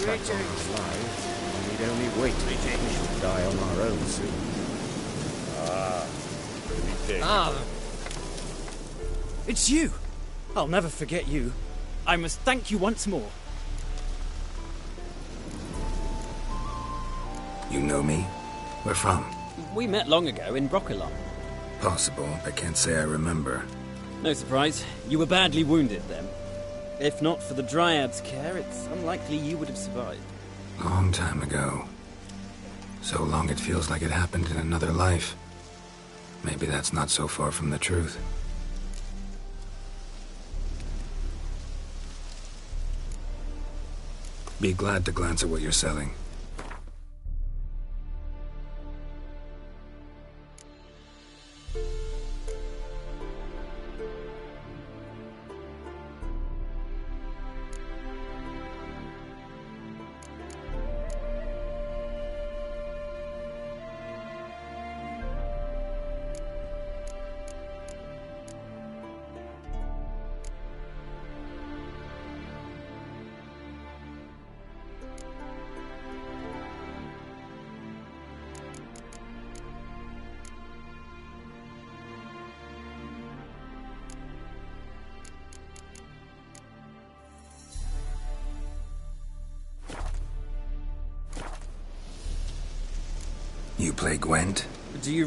If you were contracts on our lives, we need only wait. We should die on our own soon. Ah. It's you. I'll never forget you. I must thank you once more. You know me? Where from? We met long ago in Brokilon. Possible, I can't say I remember. No surprise, you were badly wounded then. If not for the Dryad's care, it's unlikely you would have survived. Long time ago. So long it feels like it happened in another life. Maybe that's not so far from the truth. Be glad to glance at what you're selling.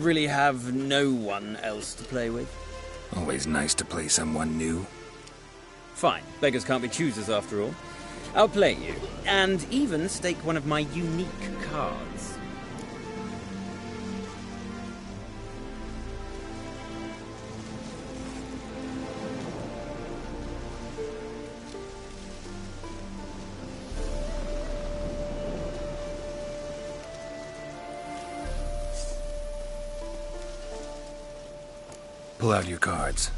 Really have no one else to play with? Always nice to play someone new. Fine, beggars can't be choosers after all. I'll play you, and even stake one of my unique cards. Out your cards.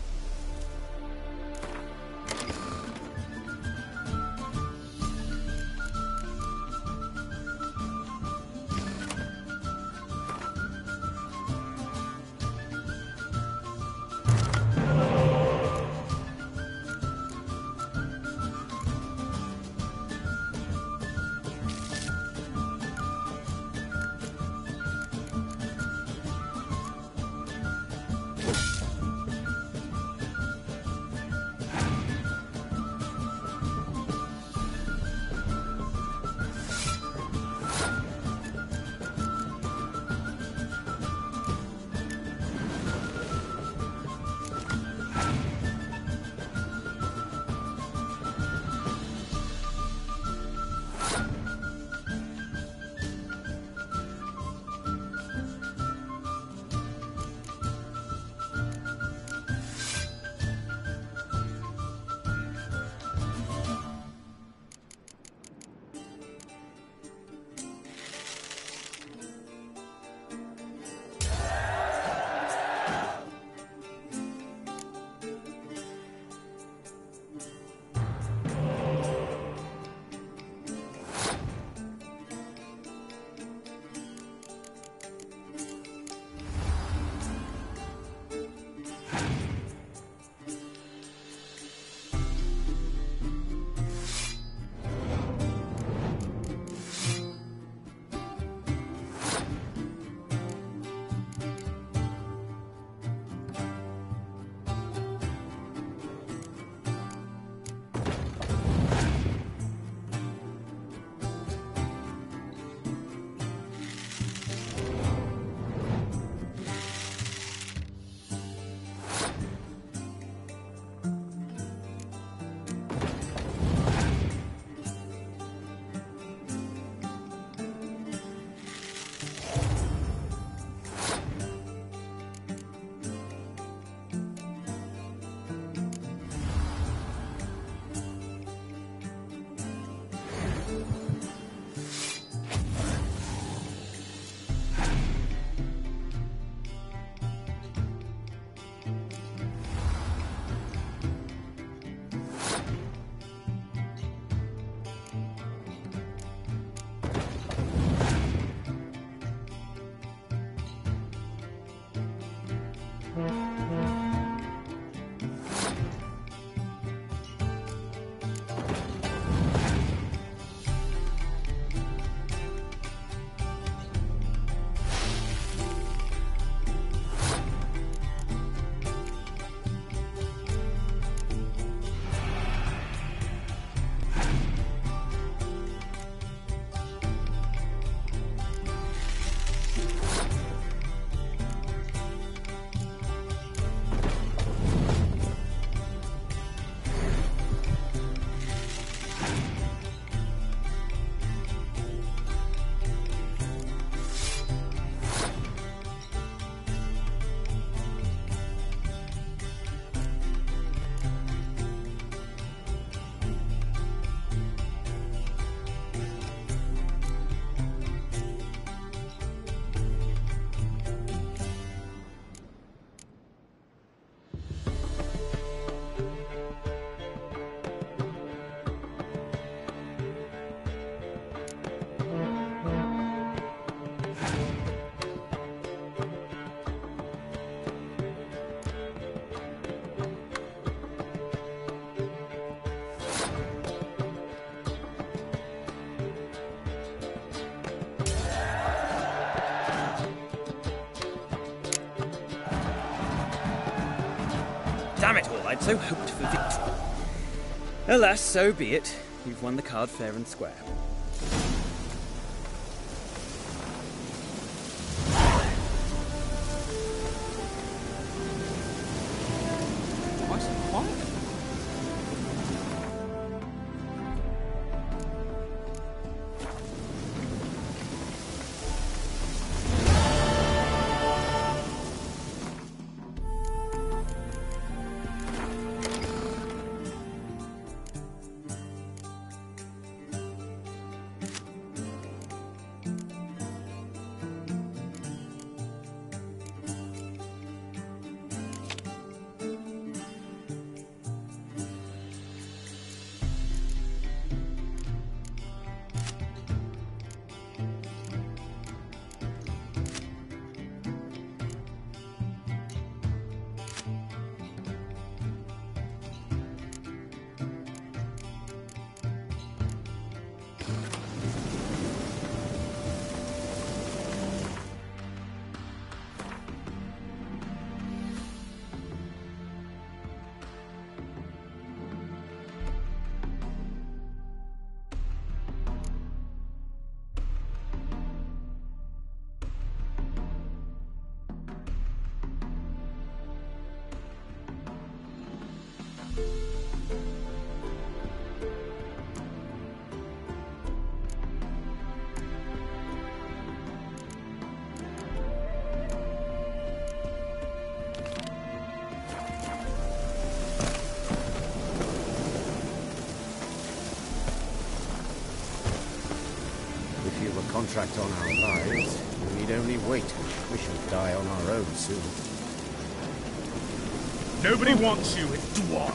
So hoped for victory. Alas, so be it. You've won the card fair and square. Contract on our lives, you need only wait. We shall die on our own soon. Nobody wants you, it's Dwan.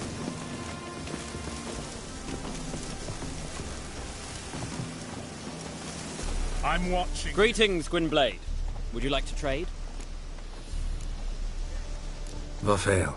I'm watching. Greetings, Gwynbleidd. Would you like to trade? Va fail.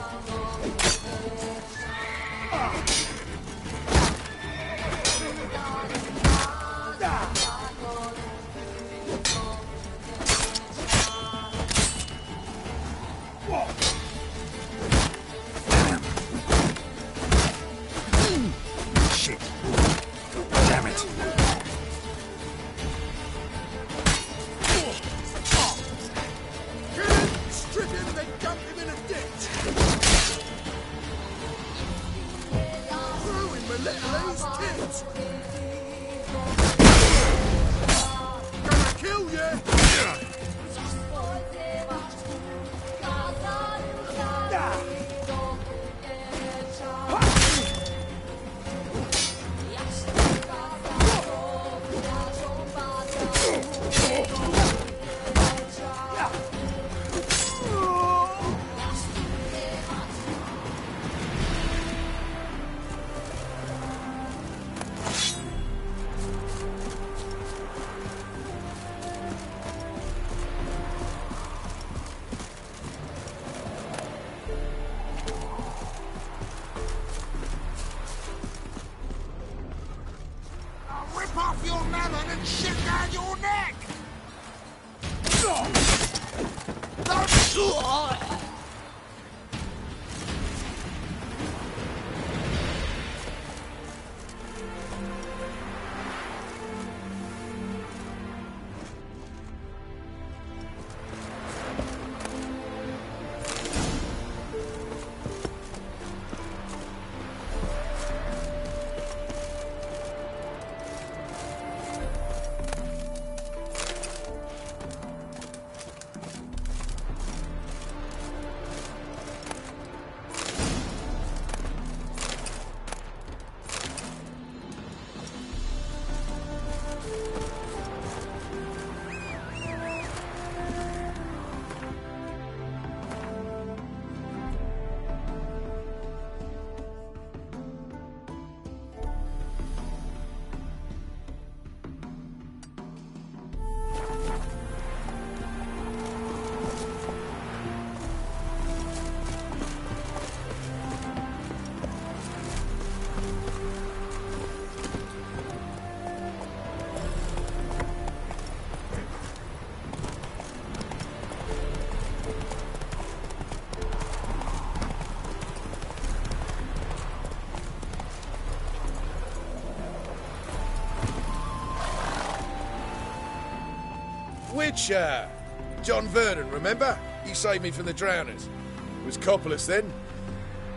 Witcher! Uh, John Vernon, remember? You saved me from the drowners. It was Coppolis then.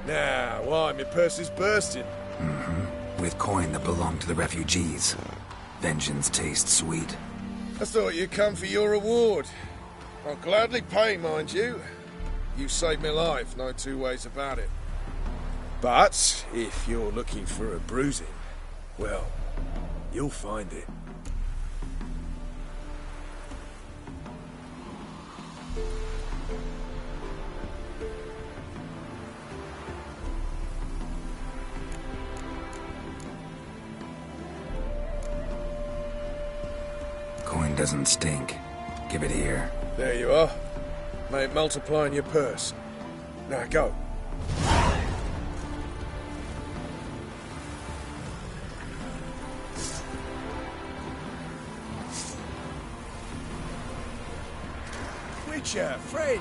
Now, why, my purse is bursting. Mm-hmm. With coin that belonged to the refugees. Vengeance tastes sweet. I thought you'd come for your reward. I'll gladly pay, mind you. You saved my life, no two ways about it. But if you're looking for a bruising, well, you'll find it. Doesn't stink. Give it here. There you are. May it multiply in your purse. Now go. Witcher, friend.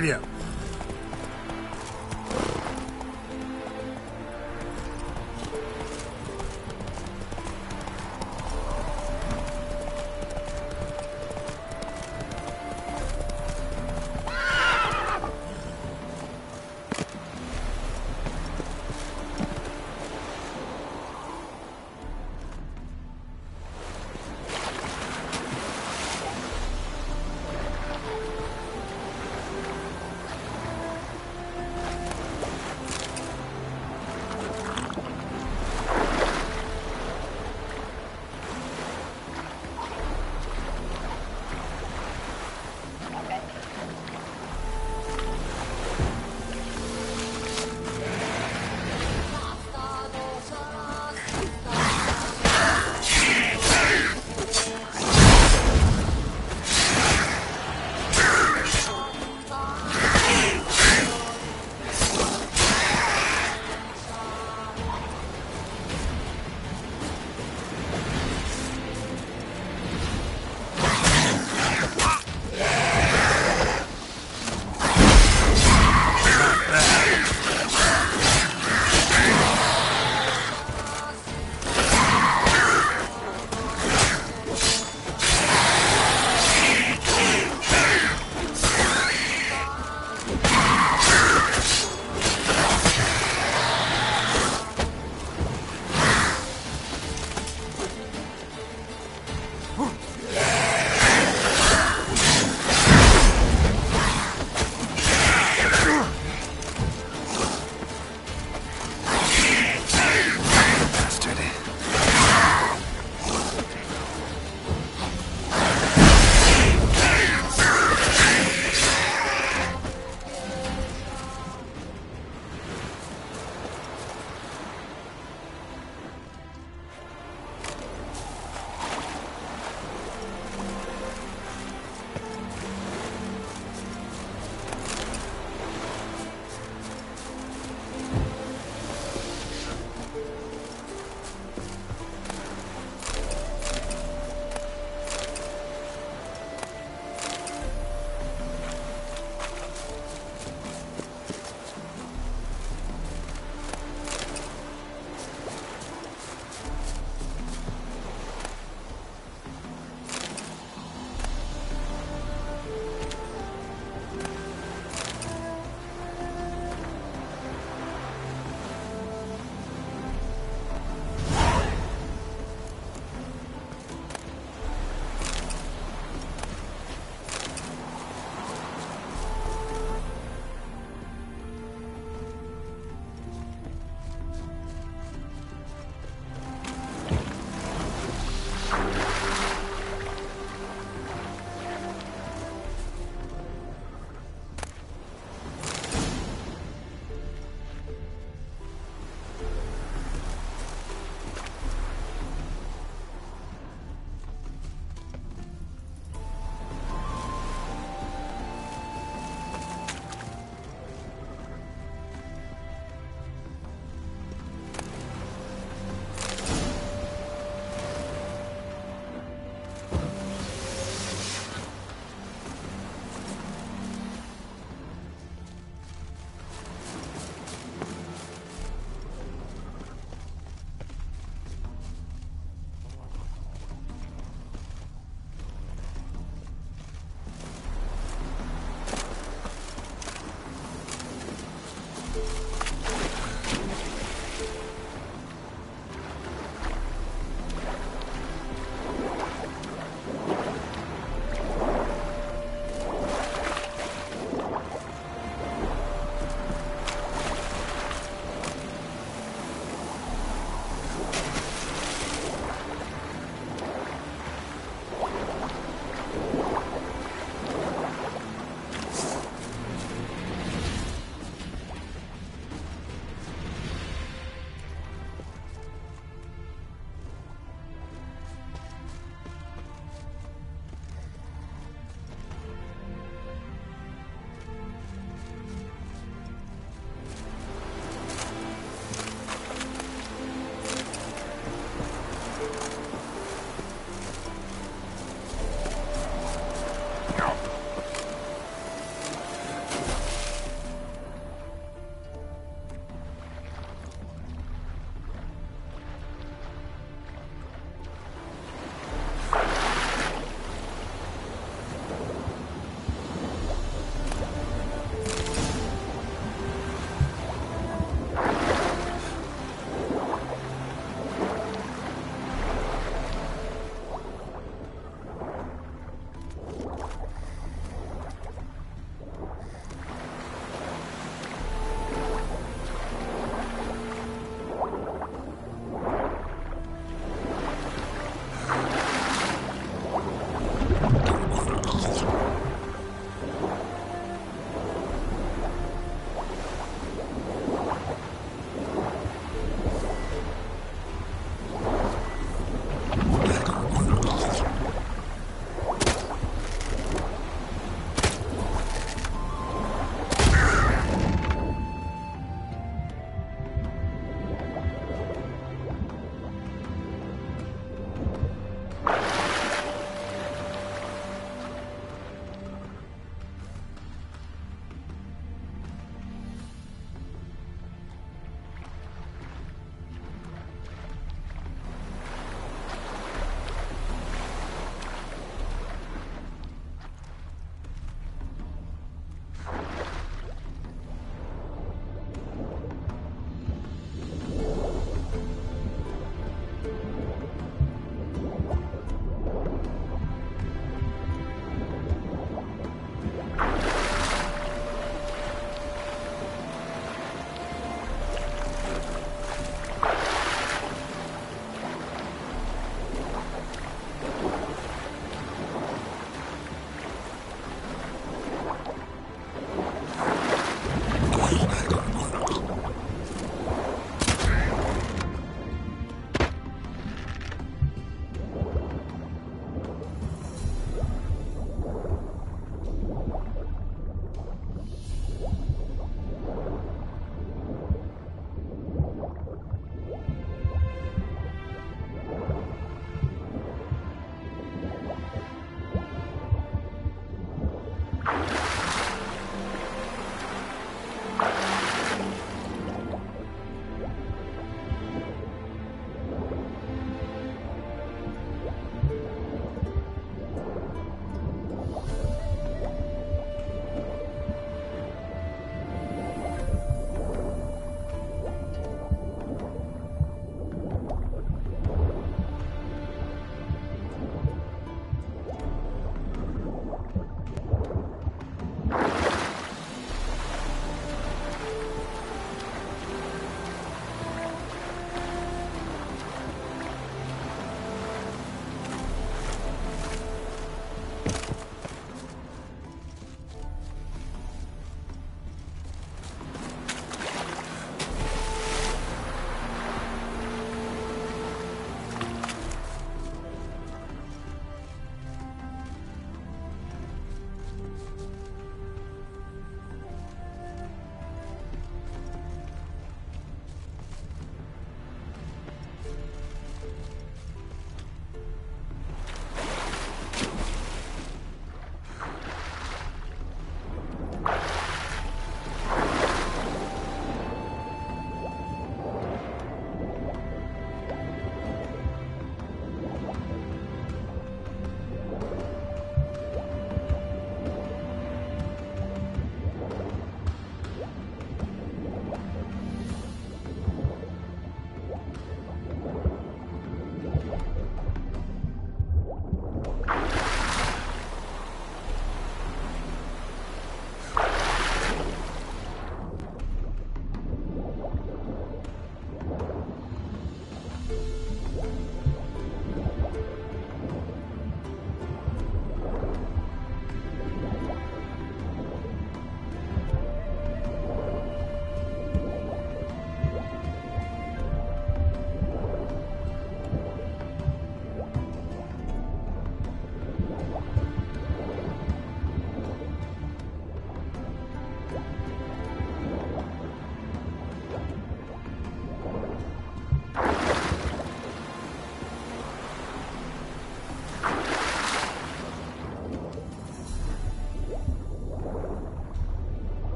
Giddy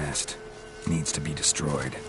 nest. Needs to be destroyed.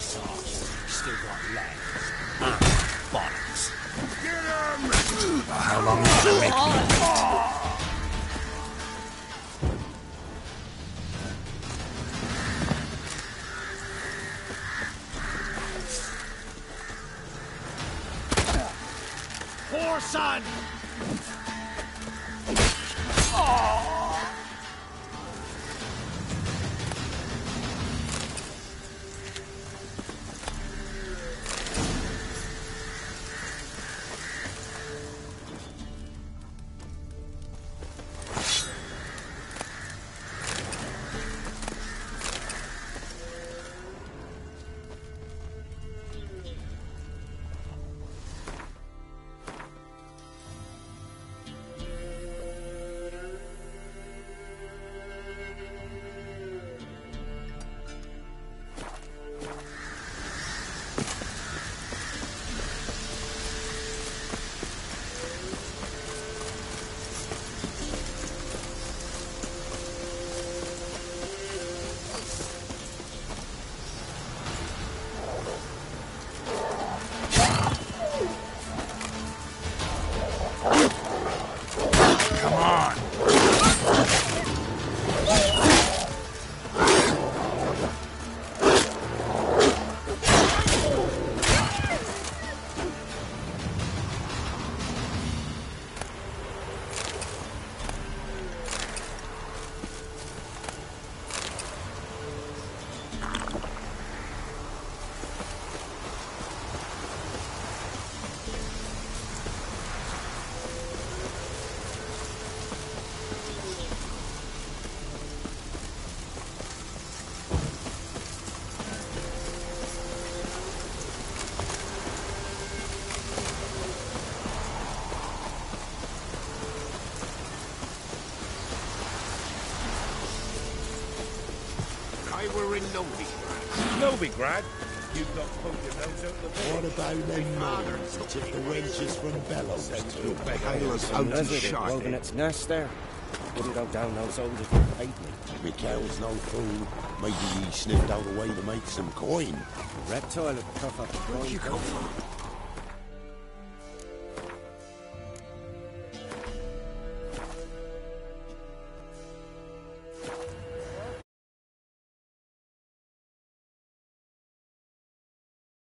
Still got legs. Ah, bollocks. How long is that make? Poor son! Novigrad. Novigrad? You've got poke your nose out the What about them Normans that took the wenches from Bellows to pale us out Was to shot woven it? its nest there? Wouldn't go down those soldiers who paid me. Mikhail's no fool. Maybe he sniffed out a way to make some coin. Reptile would cough up a Where'd you coin. come from?